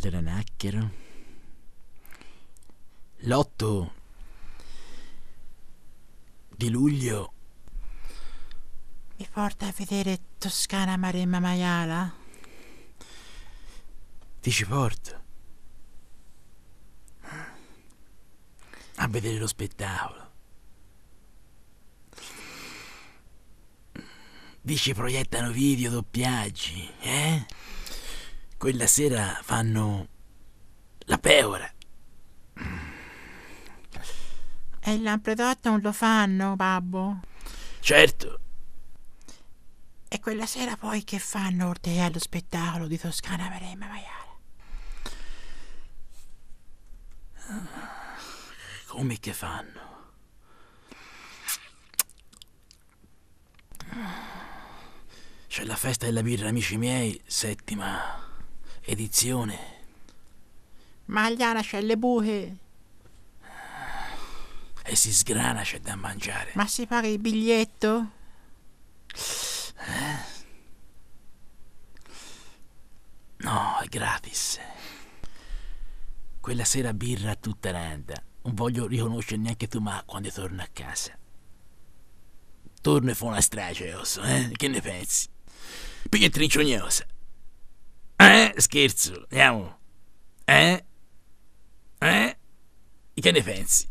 vedere un hacker. L'8 di luglio Mi porta a vedere Toscana Maremma Maiala? ti ci porto. A vedere lo spettacolo. Dici proiettano video, doppiaggi, eh? Quella sera fanno la pecora. E il Lampredotto non lo fanno, babbo? Certo, E quella sera poi che fanno oltre allo spettacolo di Toscana Maremma Maiala? come che fanno? C'è la festa della birra, amici miei, settima edizione. Magliana c'è le buche, E si sgrana, c'è da mangiare. ma si paga il biglietto? No, è gratis. Quella sera birra tutta randa. Non voglio riconoscere neanche tu, ma quando torno a casa. Torno e fa una strage, osso, eh? Che ne pensi? Piglia trinciognosa. Eh? Scherzo, andiamo. Eh? Eh? Che ne pensi?